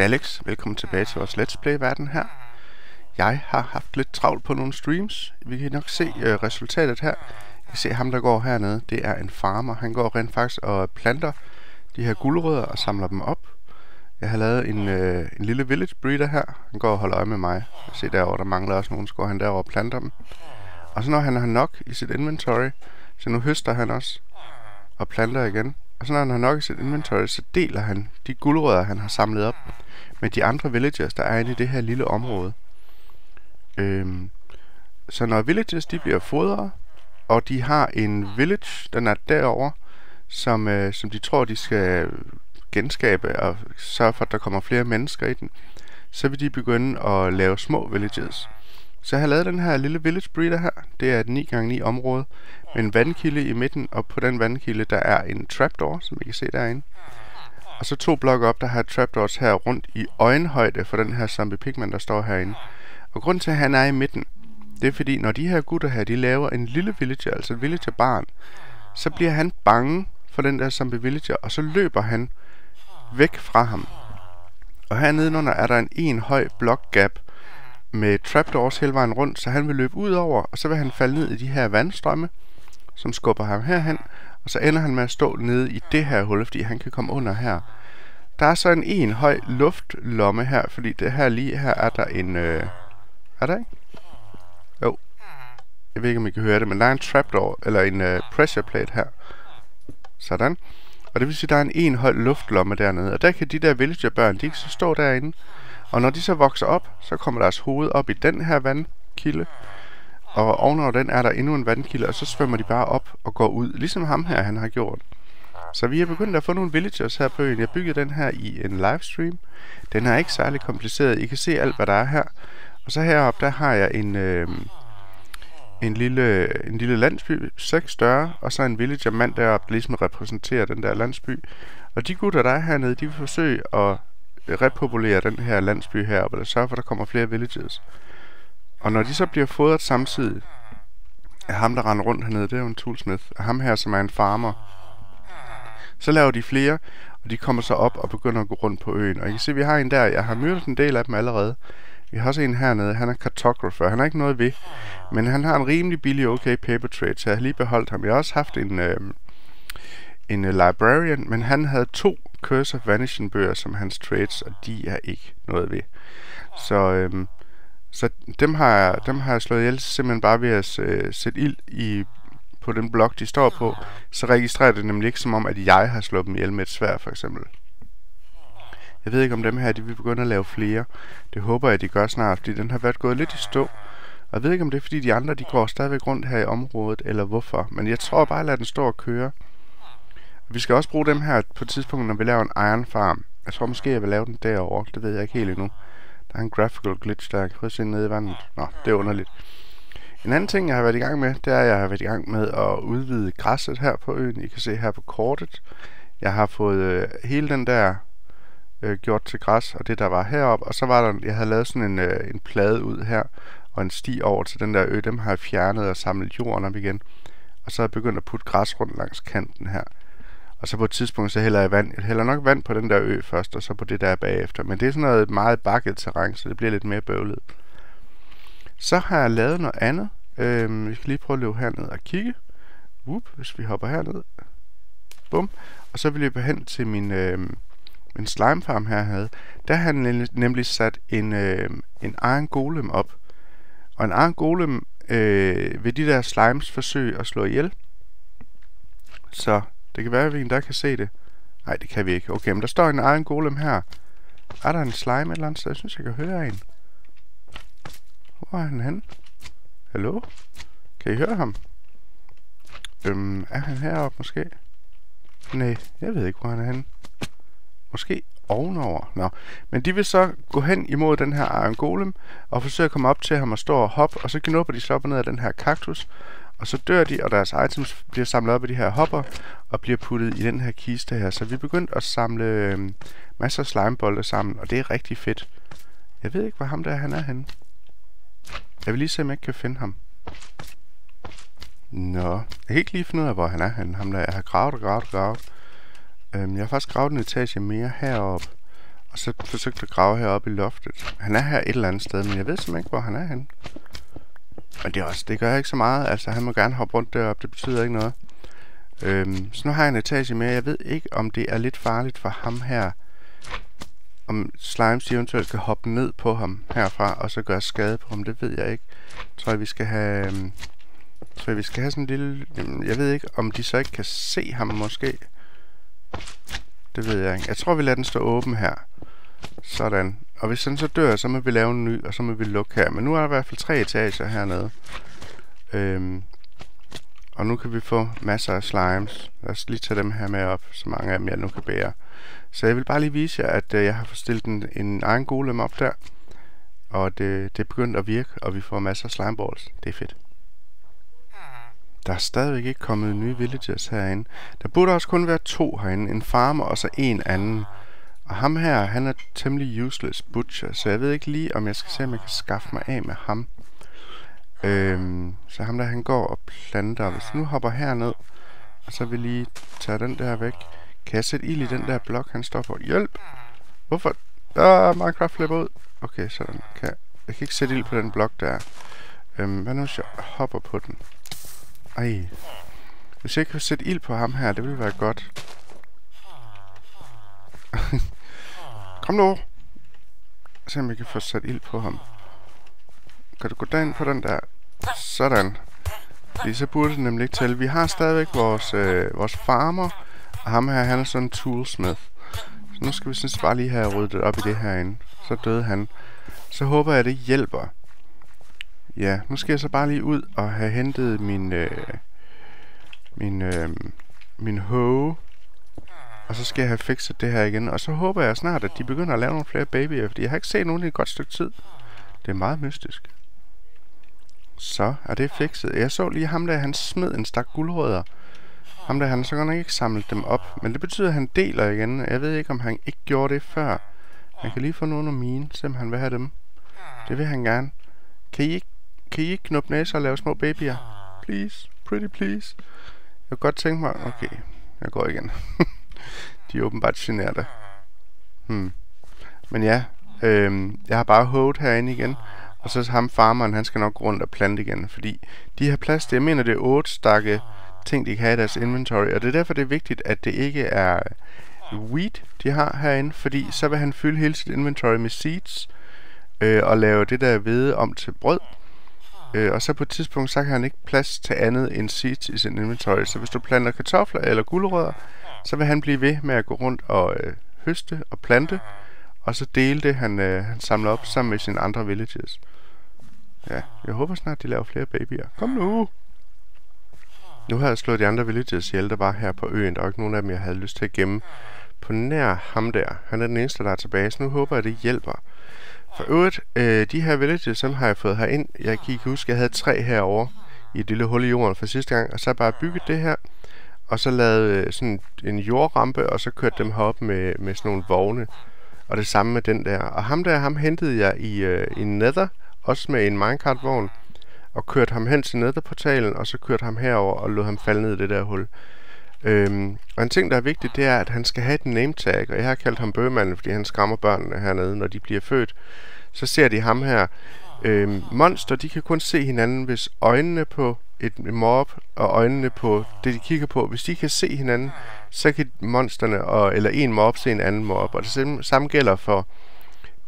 Alex. Velkommen tilbage til vores Let's Play-verden her. Jeg har haft lidt travlt på nogle streams. Vi kan nok se øh, resultatet her. I kan se ham, der går hernede. Det er en farmer. Han går rent faktisk og planter de her guldrødder og samler dem op. Jeg har lavet en, øh, en lille village breeder her. Han går og holder øje med mig. Se derovre, der mangler også nogen, så går han derover og planter dem. Og så når han har nok i sit inventory, så nu høster han også og planter igen. Og så når han har nok i sit inventory, så deler han de guldrødder, han har samlet op, med de andre villagers, der er inde i det her lille område. Øhm, så når villagers de bliver fodret, og de har en village, den er derovre, som, øh, som de tror, de skal genskabe og sørge for, at der kommer flere mennesker i den, så vil de begynde at lave små villages. Så jeg har lavet den her lille village breeder her. Det er et 9x9 område med en vandkilde i midten, og på den vandkilde der er en trapdoor, som I kan se derinde. Og så to blokke op, der har trapdoors her rundt i øjenhøjde for den her zombie pigman, der står herinde. Og grunden til, at han er i midten, det er fordi, når de her gutter her, de laver en lille villager, altså et villager barn, så bliver han bange for den der zombie villager, og så løber han væk fra ham. Og her under er der en en høj blok gap, med trapdoors hele vejen rundt, så han vil løbe ud over, og så vil han falde ned i de her vandstrømme, som skubber ham herhen, og så ender han med at stå nede i det her hul, fordi han kan komme under her. Der er så en en høj luftlomme her, fordi det her lige her er der en... Øh, er der ikke? Jo. Jeg ved ikke, om I kan høre det, men der er en trapdoor, eller en øh, pressure plate her. Sådan. Og det vil sige, at der er en en høj luftlomme dernede, og der kan de der villagerbørn, de kan så stå derinde, og når de så vokser op, så kommer deres hoved op i den her vandkilde. Og ovenover den er der endnu en vandkilde, og så svømmer de bare op og går ud, ligesom ham her, han har gjort. Så vi har begyndt at få nogle villagers her på øen. Jeg byggede den her i en livestream. Den er ikke særlig kompliceret. I kan se alt, hvad der er her. Og så heroppe, der har jeg en, øh, en, lille, en lille landsby, seks døre, og så en villager mand deroppe, der ligesom repræsenterer den der landsby. Og de gutter, der er hernede, de vil forsøge at repopulere den her landsby her, og sørge for, at der kommer flere villages. Og når de så bliver fodret samtidig, af ham, der render rundt hernede, det er jo en toolsmith, af ham her, som er en farmer, så laver de flere, og de kommer så op og begynder at gå rundt på øen. Og I kan se, vi har en der, jeg har myrdet en del af dem allerede. Vi har også en hernede, han er cartographer, han har ikke noget ved, men han har en rimelig billig okay paper trade, så jeg har lige beholdt ham. Jeg har også haft en, øhm, øh, en uh, librarian, men han havde to Curse of Vanishing bøger som hans trades, og de er ikke noget ved. Så, øhm, så dem, har jeg, dem har jeg slået ihjel simpelthen bare ved at øh, sætte ild i, på den blok, de står på. Så registrerer det nemlig ikke som om, at jeg har slået dem ihjel med et svær for eksempel. Jeg ved ikke om dem her, de vil begynde at lave flere. Det håber jeg, de gør snart, fordi den har været gået lidt i stå. Og jeg ved ikke, om det er, fordi de andre, de går stadigvæk rundt her i området, eller hvorfor. Men jeg tror bare, at lade den stå og køre. Vi skal også bruge dem her på et tidspunkt, når vi laver en iron farm. Jeg tror måske, jeg vil lave den derovre. Det ved jeg ikke helt endnu. Der er en graphical glitch der. Kan se nede i vandet? Nå, det er underligt. En anden ting, jeg har været i gang med, det er, at jeg har været i gang med at udvide græsset her på øen. I kan se her på kortet. Jeg har fået øh, hele den der øh, gjort til græs, og det der var heroppe. Og så var der, jeg havde lavet sådan en, øh, en plade ud her, og en sti over til den der ø. Dem har jeg fjernet og samlet jorden op igen. Og så har jeg begyndt at putte græs rundt langs kanten her. Og så på et tidspunkt, så hælder jeg vand. Jeg hælder nok vand på den der ø først, og så på det der bagefter. Men det er sådan noget meget bakket terræn, så det bliver lidt mere bøvlet. Så har jeg lavet noget andet. Øhm, vi skal lige prøve at løbe herned og kigge. Whoop, hvis vi hopper herned. Bum. Og så vil jeg hen til min, øhm, min slimefarm her havde. Der har han nemlig sat en, øhm, en iron golem op. Og en iron golem øh, ved de der slimes forsøge at slå ihjel. Så det kan være, at vi endda kan se det. Nej, det kan vi ikke. Okay, men der står en egen golem her. Er der en slime et eller andet sted? Jeg synes, jeg kan høre en. Hvor er han hen? Hallo? Kan I høre ham? Øhm, er han heroppe måske? Nej, jeg ved ikke, hvor han er henne. Måske ovenover. Nå. Men de vil så gå hen imod den her Iron Golem, og forsøge at komme op til ham og stå og hoppe, og så knupper de sig op og ned af den her kaktus, og så dør de, og deres items bliver samlet op i de her hopper, og bliver puttet i den her kiste her. Så vi er begyndt at samle øh, masser af slimebolde sammen, og det er rigtig fedt. Jeg ved ikke, hvor ham der han er henne. Jeg vil lige se, om jeg ikke kan finde ham. Nå, jeg kan ikke lige finde ud af, hvor han er henne. Ham der, jeg har gravet og gravet og gravet. Øhm, jeg har faktisk gravet en etage mere heroppe. Og så forsøgt at grave heroppe i loftet. Han er her et eller andet sted, men jeg ved simpelthen ikke, hvor han er henne. Men det, er også, det gør ikke så meget. Altså, han må gerne hoppe rundt deroppe. Det betyder ikke noget. Øhm, så nu har jeg en etage mere. Jeg ved ikke, om det er lidt farligt for ham her. Om slimes eventuelt skal hoppe ned på ham herfra, og så gøre skade på ham. Det ved jeg ikke. Jeg tror vi skal have... Øhm, tror vi skal have sådan en lille... Jeg ved ikke, om de så ikke kan se ham måske. Det ved jeg ikke. Jeg tror, vi lader den stå åben her. Sådan. Og hvis den så dør, så må vi lave en ny, og så må vi lukke her. Men nu er der i hvert fald tre etager hernede. Øhm, og nu kan vi få masser af slimes. Lad os lige tage dem her med op, så mange af dem jeg nu kan bære. Så jeg vil bare lige vise jer, at øh, jeg har forstillet en, en egen golem op der. Og det, det er begyndt at virke, og vi får masser af slimeballs. Det er fedt. Der er stadigvæk ikke kommet nye villagers herinde. Der burde også kun være to herinde. En farmer og så en anden. Og ham her, han er temmelig useless butcher, så jeg ved ikke lige, om jeg skal se, om jeg kan skaffe mig af med ham. Øhm, så ham der, han går og planter. Hvis nu hopper herned, og så vil lige tage den der væk. Kan jeg sætte ild i den der blok, han står på? Hjælp! Hvorfor? Ah, Minecraft flipper ud. Okay, sådan. Kan jeg, jeg kan ikke sætte ild på den blok der. Øhm, hvad nu hvis jeg hopper på den? Ej. Hvis jeg kan sætte ild på ham her, det ville være godt. Kom nu! Se om vi kan få sat ild på ham. Kan du gå derind på den der? Sådan. Fordi så burde det nemlig ikke tælle. Vi har stadigvæk vores, øh, vores farmer. Og ham her, han er sådan en toolsmith. Så nu skal vi sådan bare lige have ryddet op i det herinde. Så døde han. Så håber jeg, at det hjælper. Ja, nu skal jeg så bare lige ud og have hentet min... Øh, min, øh, min hoe. Og så skal jeg have fikset det her igen. Og så håber jeg snart, at de begynder at lave nogle flere babyer. Fordi jeg har ikke set nogen i et godt stykke tid. Det er meget mystisk. Så er det fikset. Jeg så lige ham der, han smed en stak guldrødder. Ham der, han så godt nok ikke samlet dem op. Men det betyder, at han deler igen. Jeg ved ikke, om han ikke gjorde det før. Han kan lige få nogle af mine, selvom han vil have dem. Det vil han gerne. Kan I ikke, kan I ikke knuppe næser og lave små babyer? Please, pretty please. Jeg kunne godt tænke mig... Okay, jeg går igen. De er åbenbart generte. Hmm. Men ja, øh, jeg har bare hovedet herinde igen. Og så ham farmeren, han skal nok rundt og plante igen, fordi de har plads til, jeg mener det er otte stakke ting, de kan have i deres inventory, og det er derfor, det er vigtigt, at det ikke er wheat, de har herinde, fordi så vil han fylde hele sit inventory med seeds, øh, og lave det der hvede om til brød, øh, og så på et tidspunkt, så kan han ikke plads til andet end seeds i sin inventory, så hvis du planter kartofler eller gulerødder, så vil han blive ved med at gå rundt og øh, høste og plante, og så dele det, han, øh, han samler op sammen med sine andre villages. Ja, jeg håber snart, de laver flere babyer. Kom nu! Nu har jeg slået de andre villages ihjel, der var her på øen. Der var ikke nogen af dem, jeg havde lyst til at gemme på nær ham der. Han er den eneste, der er tilbage, så nu håber jeg, det hjælper. For øvrigt, øh, de her villages, som har jeg fået herind. Jeg kan huske, jeg havde tre herovre i et lille hul i jorden for sidste gang, og så har jeg bare bygget det her, og så lavet øh, sådan en jordrampe, og så kørte dem herop med, med sådan nogle vogne. Og det samme med den der. Og ham der, ham hentede jeg i, øh, i Nether, også med en minecart-vogn, og kørte ham hen til Nether-portalen, og så kørte ham herover og lod ham falde ned i det der hul. Øhm, og en ting, der er vigtigt, det er, at han skal have et name tag, og jeg har kaldt ham bøgemanden, fordi han skræmmer børnene hernede, når de bliver født. Så ser de ham her øh, monster, de kan kun se hinanden, hvis øjnene på et mob og øjnene på det, de kigger på, hvis de kan se hinanden, så kan monsterne, og, eller en mob se en anden mob. Og det samme gælder for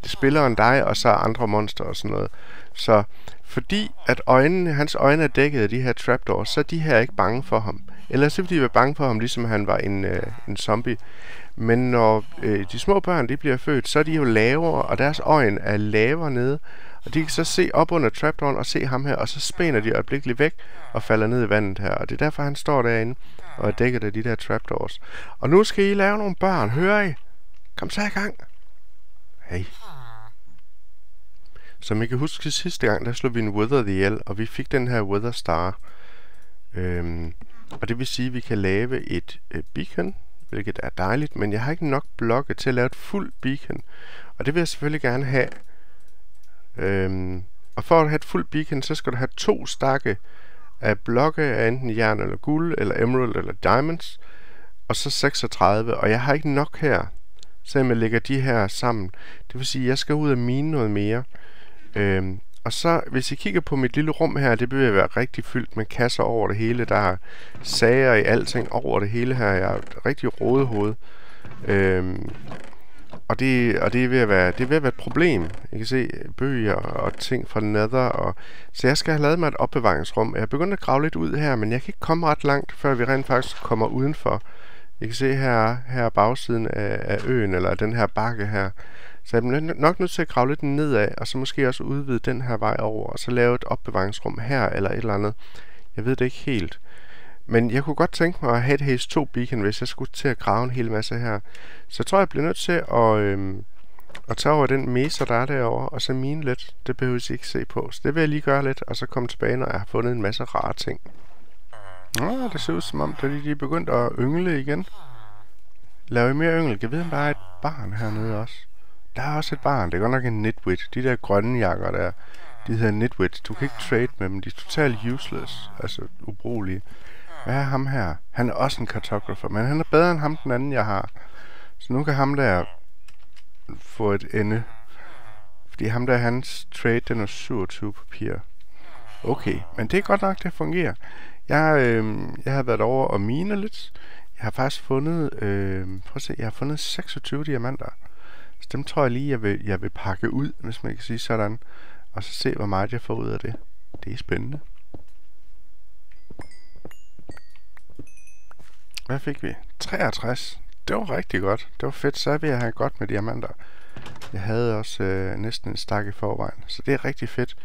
spilleren dig, og så andre monster og sådan noget. Så fordi at øjnene, hans øjne er dækket af de her trapdoors, så er de her ikke bange for ham. Eller så vil de være bange for ham, ligesom han var en, øh, en zombie. Men når øh, de små børn de bliver født, så er de jo lavere, og deres øjne er lavere nede. Og de kan så se op under trapdooren og se ham her, og så spænder de øjeblikkeligt væk og falder ned i vandet her. Og det er derfor, han står derinde og er dækket af de der trapdoors. Og nu skal I lave nogle børn, hører I? Kom så i gang. Hey. Som I kan huske sidste gang, der slog vi en Wither ihjel, og vi fik den her Wither Star. Øhm, og det vil sige, at vi kan lave et øh, beacon, hvilket er dejligt, men jeg har ikke nok blokke til at lave et fuldt beacon. Og det vil jeg selvfølgelig gerne have. Øhm, og for at have et fuldt beacon, så skal du have to stakke af blokke af enten jern eller guld, eller emerald eller diamonds, og så 36, og jeg har ikke nok her. selvom jeg lægger de her sammen. Det vil sige, at jeg skal ud og mine noget mere. Øhm, og så, hvis I kigger på mit lille rum her, det bliver være rigtig fyldt med kasser over det hele. Der er sager i alting over det hele her. Jeg er et rigtig rådehoved. Øhm, og det, og det er ved at være, det er ved at være et problem. Jeg kan se bøger og ting fra nether. Og, så jeg skal have lavet mig et opbevaringsrum. Jeg er begyndt at grave lidt ud her, men jeg kan ikke komme ret langt, før vi rent faktisk kommer udenfor. Jeg kan se her, her bagsiden af, af øen, eller den her bakke her. Så jeg er nok nødt til at grave lidt nedad, og så måske også udvide den her vej over, og så lave et opbevaringsrum her, eller et eller andet. Jeg ved det ikke helt. Men jeg kunne godt tænke mig at have et Haze 2 beacon, hvis jeg skulle til at grave en hel masse her. Så jeg tror, jeg bliver nødt til at, øhm, at tage over den mesa, der er derovre, og så mine lidt. Det behøver I ikke se på. Så det vil jeg lige gøre lidt, og så komme tilbage, når jeg har fundet en masse rare ting. Nå, det ser ud som om, at de er begyndt at yngle igen. Laver I mere yngel? Jeg ved, om der er et barn hernede også. Der er også et barn. Det er godt nok en nitwit. De der grønne jakker der, de hedder nitwit. Du kan ikke trade med dem. De er totalt useless. Altså ubrugelige. Hvad er ham her? Han er også en cartographer, men han er bedre end ham den anden, jeg har. Så nu kan ham der få et ende. Fordi ham der, hans trade, den er 27 papir. Okay, men det er godt nok, det fungerer. Jeg, øh, jeg har været over og mine lidt. Jeg har faktisk fundet, øh, prøv at se, jeg har fundet 26 diamanter. Så dem tror jeg lige, jeg vil, jeg vil pakke ud, hvis man kan sige sådan. Og så se, hvor meget jeg får ud af det. Det er spændende. Hvad fik vi? 63. Det var rigtig godt. Det var fedt. Så er vi at have godt med diamanter. Jeg havde også øh, næsten en stak i forvejen. Så det er rigtig fedt.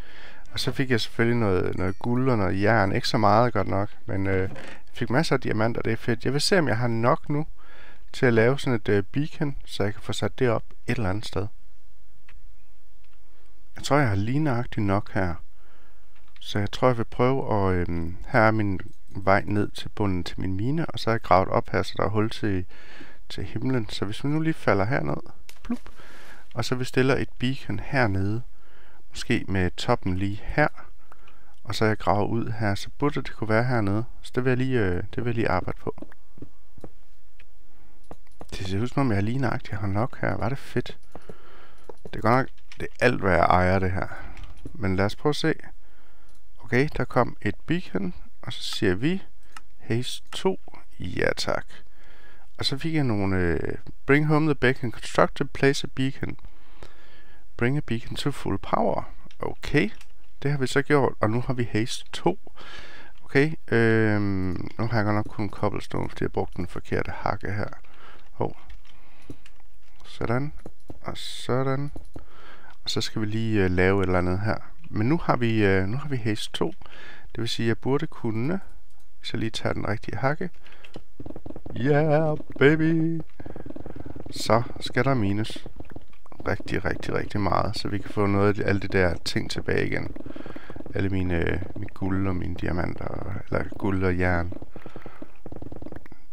Og så fik jeg selvfølgelig noget, noget guld og noget jern. Ikke så meget godt nok, men øh, fik masser af diamanter. Det er fedt. Jeg vil se, om jeg har nok nu til at lave sådan et øh, beacon, så jeg kan få sat det op et eller andet sted. Jeg tror, jeg har lige nøjagtigt nok her. Så jeg tror, jeg vil prøve at... Øh, her er min vej ned til bunden til min mine, og så har jeg gravet op her, så der er hul til, til himlen. Så hvis vi nu lige falder herned, plup, og så vi stiller et beacon hernede, måske med toppen lige her, og så jeg graver ud her, så burde det kunne være hernede. Så det vil jeg lige, øh, det vil jeg lige arbejde på. Det ser ud som om jeg lige nøjagtigt har nok her. Var det fedt. Det er godt nok, det er alt hvad jeg ejer det her. Men lad os prøve at se. Okay, der kom et beacon, og så siger vi haste 2. Ja tak. Og så fik jeg nogle øh, bring home the beacon, construct a place a beacon. Bring a beacon to full power. Okay, det har vi så gjort, og nu har vi haste 2. Okay, øhm, nu har jeg godt nok kun cobblestone, fordi jeg brugte den forkerte hakke her. Hov. Sådan, og sådan. Og så skal vi lige øh, lave et eller andet her. Men nu har vi, øh, nu har vi haste 2. Det vil sige, at jeg burde kunne, hvis jeg lige tager den rigtige hakke. Yeah, baby! Så skal der minus rigtig, rigtig, rigtig meget, så vi kan få noget af alle de der ting tilbage igen. Alle mine, øh, mine guld og mine diamanter, eller guld og jern.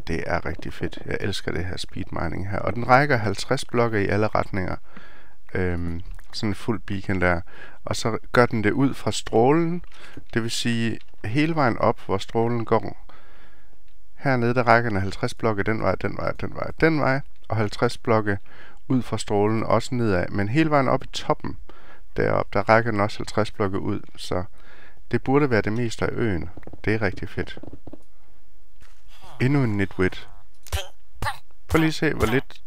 Det er rigtig fedt. Jeg elsker det her speedmining her. Og den rækker 50 blokke i alle retninger. Øhm, sådan en fuld beacon der. Og så gør den det ud fra strålen. Det vil sige hele vejen op, hvor strålen går. Hernede der rækker den 50 blokke den vej, den vej, den vej, den vej. Og 50 blokke ud fra strålen, også nedad. Men hele vejen op i toppen deroppe, der rækker den også 50 blokke ud. Så det burde være det meste af øen. Det er rigtig fedt. Endnu en nitwit. Prøv lige at se, hvor lidt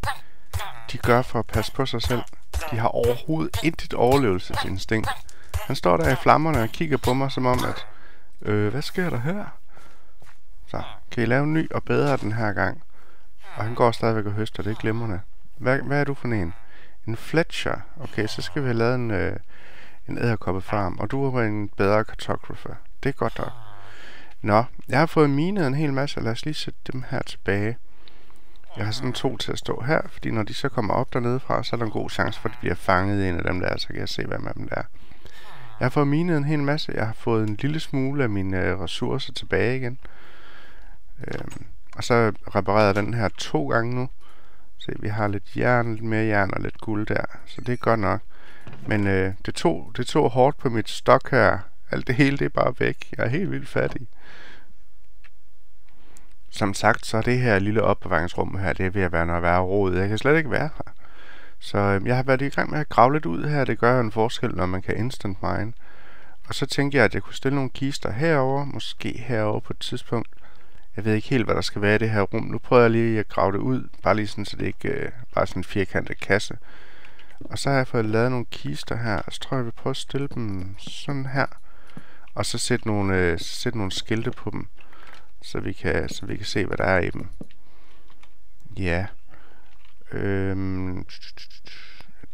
de gør for at passe på sig selv. De har overhovedet intet overlevelsesinstinkt. Han står der i flammerne og kigger på mig som om, at... Øh, hvad sker der her? Så, kan I lave en ny og bedre den her gang? Og han går stadigvæk og høster, det er glimrende. Hvad, hvad er du for en? En Fletcher. Okay, så skal vi have lavet en, øh, en æderkoppefarm. Og du er en bedre cartographer. Det er godt nok. Nå, jeg har fået minet en hel masse. Lad os lige sætte dem her tilbage. Jeg har sådan to til at stå her, fordi når de så kommer op dernede fra, så er der en god chance for, at de bliver fanget i en af dem der, så kan jeg se, hvad med dem der er. Jeg har fået minet en hel masse. Jeg har fået en lille smule af mine øh, ressourcer tilbage igen. Øhm, og så reparerer den her to gange nu. Se, vi har lidt jern, lidt mere jern og lidt guld der. Så det er godt nok. Men øh, det, tog, det tog hårdt på mit stok her. Alt det hele, det er bare væk. Jeg er helt vildt fattig som sagt, så er det her lille opbevaringsrum her, det er ved at være noget værre råd. Jeg kan slet ikke være her. Så øh, jeg har været i gang med at grave lidt ud her. Det gør en forskel, når man kan instant mine. Og så tænkte jeg, at jeg kunne stille nogle kister herover, måske herover på et tidspunkt. Jeg ved ikke helt, hvad der skal være i det her rum. Nu prøver jeg lige at grave det ud, bare lige sådan, så det ikke øh, bare er sådan en firkantet kasse. Og så har jeg fået lavet nogle kister her, og så tror jeg, jeg vil prøve at stille dem sådan her. Og så sætte nogle, øh, sætte nogle skilte på dem, så vi, kan, så vi kan se, hvad der er i dem. Ja. Øhm,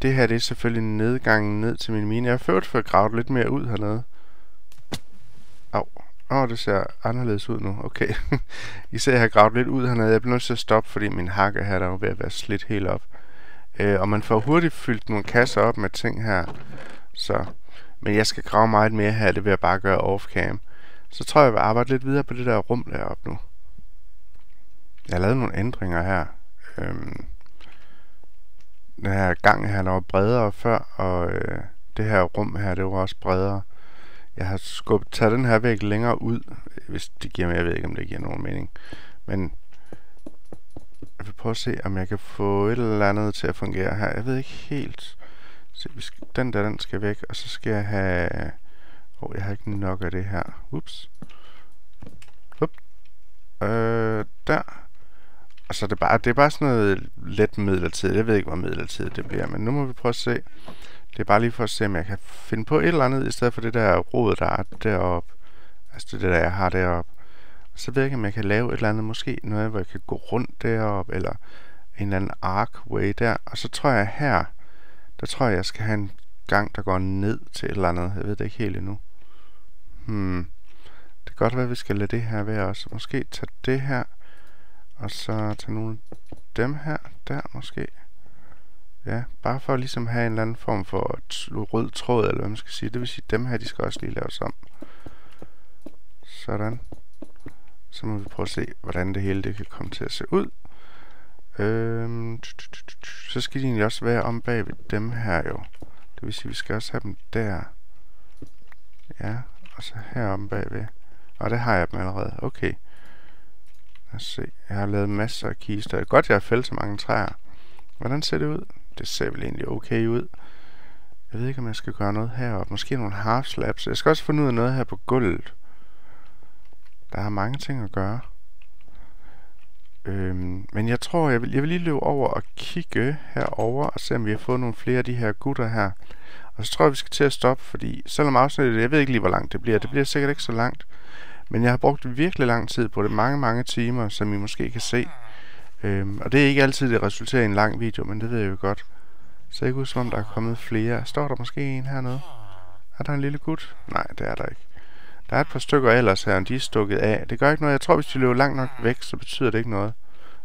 det her det er selvfølgelig nedgangen ned til min mine. Jeg har ført for at grave lidt mere ud hernede. Au. Åh, oh, det ser anderledes ud nu. Okay. I ser, jeg har gravet lidt ud hernede. Jeg bliver nødt til at stoppe, fordi min hakke her der er ved at være slidt helt op. Øh, og man får hurtigt fyldt nogle kasser op med ting her. Så. Men jeg skal grave meget mere her. Det vil jeg bare gøre off-cam. Så tror jeg, jeg vil arbejde lidt videre på det der rum deroppe nu. Jeg har lavet nogle ændringer her. Øhm, den her gang her, der var bredere før, og øh, det her rum her, det var også bredere. Jeg har skubbet, taget den her væg længere ud, hvis det giver mig, jeg ved ikke, om det giver nogen mening. Men jeg vil prøve at se, om jeg kan få et eller andet til at fungere her. Jeg ved ikke helt. Se, den der, den skal væk, og så skal jeg have... Åh, oh, jeg har ikke nok af det her. Ups. Hup. Øh, der. Og så er det bare, det er bare sådan noget let midlertidigt. Jeg ved ikke, hvor midlertidigt det bliver, men nu må vi prøve at se. Det er bare lige for at se, om jeg kan finde på et eller andet, i stedet for det der rod, der er deroppe. Altså det der, jeg har deroppe. Så ved jeg ikke, om jeg kan lave et eller andet, måske noget, hvor jeg kan gå rundt deroppe, eller en eller anden arcway der. Og så tror jeg her, der tror jeg, jeg skal have en gang, der går ned til et eller andet. Jeg ved det ikke helt endnu. Hmm. Det kan godt være, at vi skal lade det her være også. Måske tage det her, og så tage nogle af dem her, der måske. Ja, bare for ligesom at ligesom have en eller anden form for rød tråd, eller hvad man skal sige. Det vil sige, dem her, de skal også lige laves om. Sådan. Så må vi prøve at se, hvordan det hele det kan komme til at se ud. Øhm, så skal de egentlig også være om bag ved dem her jo. Det vil sige, vi skal også have dem der. Ja, og så heromme bagved. Og det har jeg dem allerede. Okay. Lad os se. Jeg har lavet masser af kister. Det er godt, jeg har fældet så mange træer. Hvordan ser det ud? Det ser vel egentlig okay ud. Jeg ved ikke, om jeg skal gøre noget heroppe. Måske nogle half slabs. Jeg skal også finde ud af noget her på gulvet. Der er mange ting at gøre. Øhm, men jeg tror, jeg vil, jeg vil lige løbe over og kigge herover og se, om vi har fået nogle flere af de her gutter her. Og så tror jeg, vi skal til at stoppe, fordi selvom afsnittet, jeg ved ikke lige, hvor langt det bliver. Det bliver sikkert ikke så langt. Men jeg har brugt virkelig lang tid på det. Mange, mange timer, som I måske kan se. Øhm, og det er ikke altid, det resulterer i en lang video, men det ved jeg jo godt. Så ikke ud som om, der er kommet flere. Står der måske en hernede? Er der en lille gut? Nej, det er der ikke. Der er et par stykker ellers her, og de er stukket af. Det gør ikke noget. Jeg tror, hvis de løber langt nok væk, så betyder det ikke noget.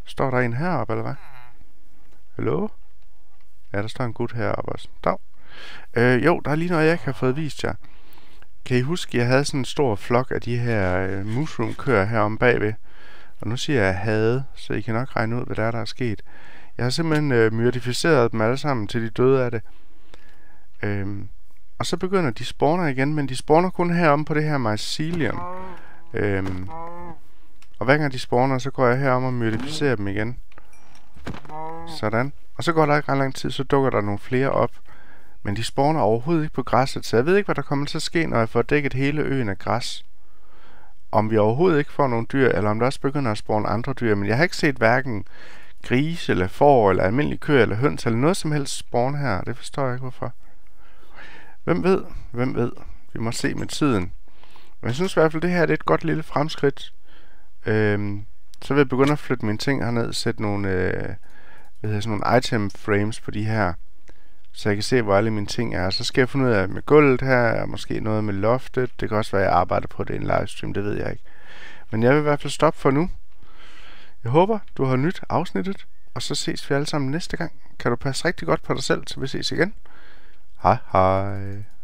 Står der en heroppe, eller hvad? Hallo? Ja, der står en gut heroppe også. Dag. Øh, jo, der er lige noget, jeg ikke har fået vist jer. Kan I huske, jeg havde sådan en stor flok af de her øh, mushroom-køer her om bagved? Og nu siger jeg havde, så I kan nok regne ud, hvad der er, der er sket. Jeg har simpelthen øh, myrdificeret dem alle sammen, til de døde af det. Øhm, og så begynder de spawner igen, men de spawner kun herom på det her mycelium. Øhm, og hver gang de spawner, så går jeg herom og myrdificerer dem igen. Sådan. Og så går der ikke ret lang tid, så dukker der nogle flere op. Men de spawner overhovedet ikke på græsset, så jeg ved ikke, hvad der kommer til at ske, når jeg får dækket hele øen af græs. Om vi overhovedet ikke får nogle dyr, eller om der også begynder at spawne andre dyr. Men jeg har ikke set hverken grise, eller får, eller almindelige køer, eller høns, eller noget som helst spawn her. Det forstår jeg ikke, hvorfor. Hvem ved? Hvem ved? Vi må se med tiden. Men jeg synes i hvert fald, det her er et godt lille fremskridt. Øhm, så vil jeg begynde at flytte mine ting herned, sætte nogle, øh, hvad hedder, sådan nogle item frames på de her, så jeg kan se, hvor alle mine ting er. Så skal jeg finde ud af med gulvet her, og måske noget med loftet. Det kan også være, at jeg arbejder på det i en livestream, det ved jeg ikke. Men jeg vil i hvert fald stoppe for nu. Jeg håber, du har nyt afsnittet, og så ses vi alle sammen næste gang. Kan du passe rigtig godt på dig selv, så vi ses igen. Hej hej.